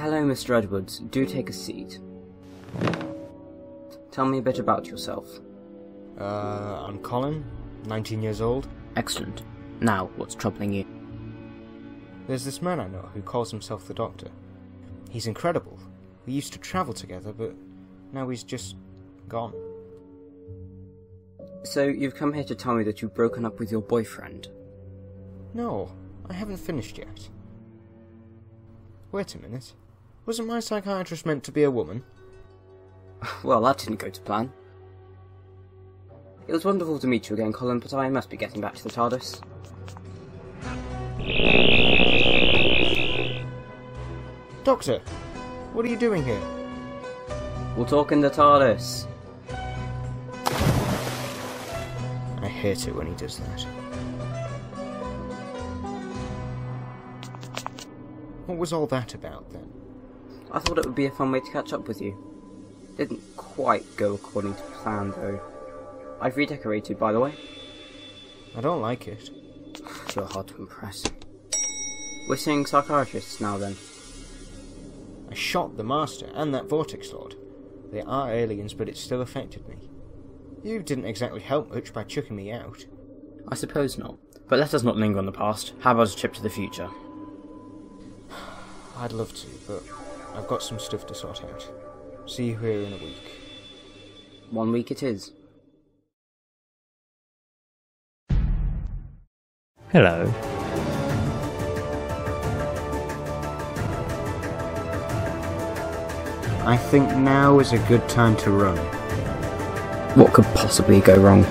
Hello, Mr. Edwards. Do take a seat. Tell me a bit about yourself. Uh, I'm Colin, 19 years old. Excellent. Now, what's troubling you? There's this man I know who calls himself the Doctor. He's incredible. We used to travel together, but now he's just gone. So, you've come here to tell me that you've broken up with your boyfriend? No, I haven't finished yet. Wait a minute. Wasn't my psychiatrist meant to be a woman? Well, that didn't go to plan. It was wonderful to meet you again, Colin, but I must be getting back to the TARDIS. Doctor, what are you doing here? We'll talk in the TARDIS. I hate it when he does that. What was all that about then? I thought it would be a fun way to catch up with you. Didn't quite go according to plan, though. I've redecorated, by the way. I don't like it. You're hard to impress. We're seeing psychiatrists now, then. I shot the Master and that Vortex Lord. They are aliens, but it still affected me. You didn't exactly help much by chucking me out. I suppose not. But let us not linger on the past. How about a trip to the future? I'd love to, but I've got some stuff to sort out. See you here in a week. One week it is. Hello. I think now is a good time to run. What could possibly go wrong?